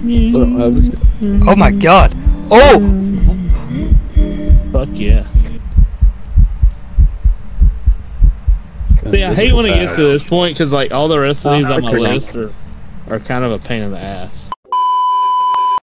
Mm. Oh my god. Oh! Fuck yeah. See, I hate when it gets to this point because like all the rest of these uh, on my list are, are kind of a pain in the ass.